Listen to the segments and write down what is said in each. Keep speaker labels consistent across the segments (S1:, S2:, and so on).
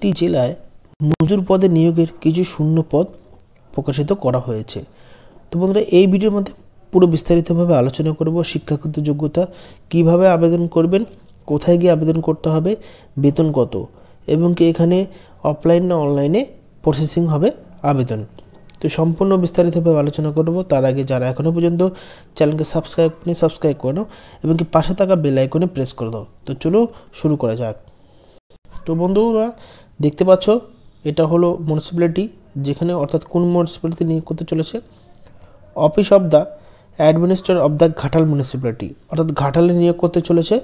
S1: একটি জেলায় মজদুর পদে নিয়োগের কিছু শূন্য পদ প্রকাশিত করা হয়েছে। তো বন্ধুরা, এই ভিডিওর মধ্যে পুরো বিস্তারিতভাবে আলোচনা করব, শিক্ষাগত যোগ্যতা কীভাবে আবেদন করবেন, কোথায় গিয়ে আবেদন করতে হবে, বেতন কত, এবং কি এখানে অফলাইন না অনলাইনে প্রসেসিং হবে আবেদন। তো সম্পূর্ণ বিস্তারিতভাবে আলোচনা করব। তার আগে যারা এখনও পর্যন্ত চ্যানেলকে সাবস্ক্রাইব করে সাবস্ক্রাইব করে নাও এবং কি পাশে থাকা বেল আইকনে প্রেস করে দাও। তো চলো শুরু করা যাক। তো বন্ধুরা দেখতে পাচ্ছ, এটা হলো মিউনিসিপ্যালিটি যেখানে অর্থাৎ কোন মিউনিসিপ্যালিটি নিয়োগ করতে চলেছে? Office of the administrator of the Ghatal municipality অর্থাৎ ঘাটালে নিয়োগ করতে চলেছে।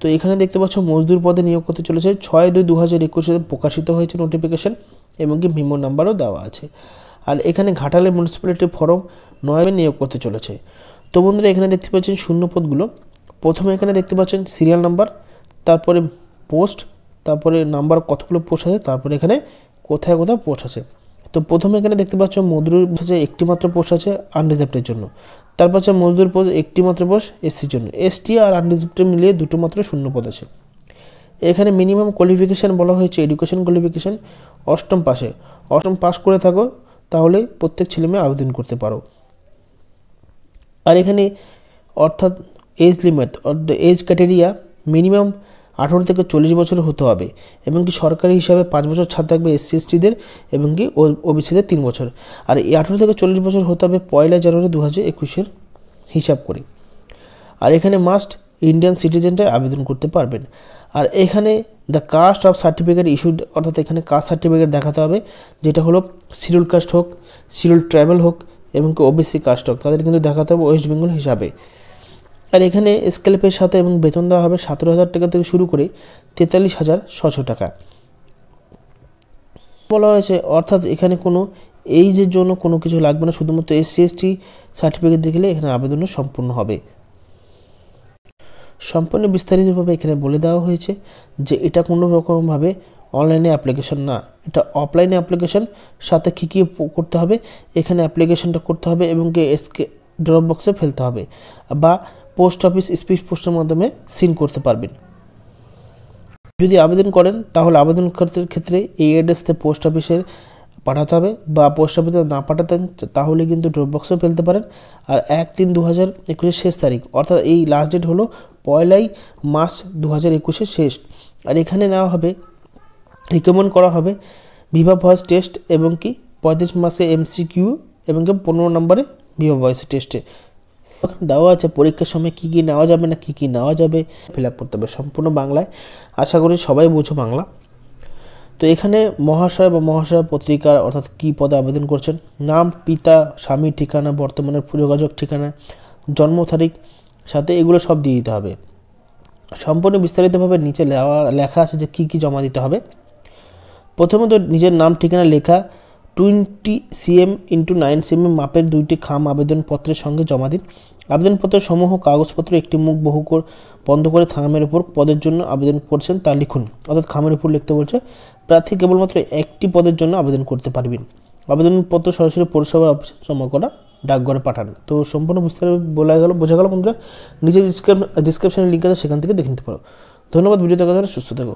S1: তো এখানে দেখতে পাচ্ছ, মজদুর পদে নিয়োগ করতে চলেছে। ছয় দুই দু হাজার একুশে প্রকাশিত হয়েছে নোটিফিকেশন এবং কি মেমো নাম্বারও দেওয়া আছে। আর এখানে ঘাটালের মিউনিসিপ্যালিটির ফর্ম নয় নিয়োগ করতে চলেছে। তো বন্ধুরা, এখানে দেখতে পাচ্ছেন শূন্য পদগুলো। প্রথমে এখানে দেখতে পাচ্ছেন সিরিয়াল নাম্বার তারপরে পোস্ট তারপরে নাম্বার কতগুলো পোস্ট আছে তারপরে এখানে কোথায় কোথায় পোস্ট আছে তো প্রথমে এখানে দেখতে পাচ্ছ মজদুর আছে একটি মাত্র পোস্ট আছে আনরিজার্ভের জন্য। তারপর হচ্ছে মজদুর পোস্ট একটি মাত্র পোস্ট এসসির জন্য। এসটি আর আনরিজার্ভড মিলিয়ে দুটো মাত্র শূন্য পদ আছে। এখানে মিনিমাম কোয়ালিফিকেশান বলা হয়েছে এডুকেশন কোয়ালিফিকেশান অষ্টম পাশে অষ্টম পাস করে থাকো, তাহলে প্রত্যেক ছেলে মেয়ে আবেদন করতে পারো। আর এখানে অর্থাৎ age limit age category minimum আঠেরো থেকে চল্লিশ বছর হতে হবে, এবং কি সরকারি হিসাবে পাঁচ বছর ছাড় থাকবে এসসি এসটিদের এবং কি ও, ওবিসিদের তিন বছর। আর এই আঠেরো থেকে চল্লিশ বছর হতে হবে পয়লা জানুয়ারি দু হাজার একুশের হিসাব করে। আর এখানে মাস্ট ইন্ডিয়ান সিটিজেনটাই আবেদন করতে পারবেন। আর এখানে the caste of certificate issued অর্থাৎ এখানে কাস্ট সার্টিফিকেট দেখাতে হবে, যেটা হলো শিডিউল কাস্ট হোক, শিডিউল ট্রাভেল হোক, এবং কি ওবিসি কাস্ট হোক, তাদের কিন্তু দেখাতে হবে ওয়েস্ট বেঙ্গল হিসাবে। আর এখানে স্কেলেপের সাথে এবং বেতন দেওয়া হবে সতেরো হাজার টাকা থেকে শুরু করে তেতাল্লিশ হাজার ছশো টাকা। বলা হয়েছে, অর্থাৎ এখানে কোনো এইজের জন্য কোনো কিছু লাগবে না, শুধুমাত্র এসসি এসটি সার্টিফিকেট দেখলে এখানে আবেদন সম্পূর্ণ হবে। সম্পূর্ণ বিস্তারিতভাবে এখানে বলে দেওয়া হয়েছে যে এটা কোনো রকমভাবে অনলাইনে অ্যাপ্লিকেশন না। এটা অফলাইনে অ্যাপ্লিকেশন সাথে কী কী করতে হবে, এখানে অ্যাপ্লিকেশনটা করতে হবে এবং ড্রপ বক্সে ফেলতে হবে। বা পোস্ট অফিস স্পিড পোস্টের মাধ্যমে সিন করতে পারবেন। যদি আবেদন করেন, তাহলে আবেদন ক্ষেত্রে এই অ্যাড্রেসতে পোস্ট অফিসের পাঠাতে হবে বা পোস্ট অফিসে না পাঠাতেন, তাহলে কিন্তু ড্রপ বক্সে ফেলতে পারেন। আর এক তিন দু হাজার একুশের শেষ তারিখ, অর্থাৎ এই লাস্ট ডেট হলো পয়লাই মার্চ দু হাজার একুশের শেষ। আর এখানে নেওয়া হবে রিকমেন্ড করা হবে ভিভা ভয়েস টেস্ট এবং কি পঁয়ত্রিশ মাসে এমসিকিউ এবং কি পনেরো নম্বরে ভিভা ভয়েস টেস্টে দেওয়া আছে, পরীক্ষার সময় কী কী নেওয়া যাবে না কী কী নেওয়া যাবে ফিল আপ করতে হবে, সম্পূর্ণ বাংলায়। আশা করি সবাই বোঝো বাংলা। তো এখানে মহাশয় বা মহাশয় পত্রিকার অর্থাৎ কী পদে আবেদন করছেন? নাম, পিতা, স্বামী, ঠিকানা, বর্তমানের যোগাযোগ ঠিকানা, জন্ম তারিখ, সাথে এগুলো সব দিয়ে দিতে হবে। সম্পূর্ণ বিস্তারিতভাবে নিচে লেখা আছে যে কী কী জমা দিতে হবে। প্রথমত নিজের নাম, ঠিকানা, লেখা twenty CM into nine CM মাপের দুইটি খাম আবেদনপত্রের সঙ্গে জমা দিন। আবেদনপত্রের সমূহ কাগজপত্র, একটি মুখ বহু বন্ধ করে খামের উপর পদের জন্য আবেদন করছেন তা লিখুন। অর্থাৎ খামের উপর লিখতে বলছে, প্রার্থী কেবলমাত্র একটি পদের জন্য আবেদন করতে পারবেন। আবেদনপত্র সরাসরি পৌরসভার অফিসে জমা করা ডাকঘরে পাঠান। তো সম্পূর্ণ বিস্তারিত বলা গেল, বোঝা গেল বন্ধুরা নিজের ডিসক্রিপশনের লিঙ্ক আছে, সেখান থেকে দেখে নিতে পারো। ধন্যবাদ ভিডিও দেখার জন্য সুস্থ থাকো।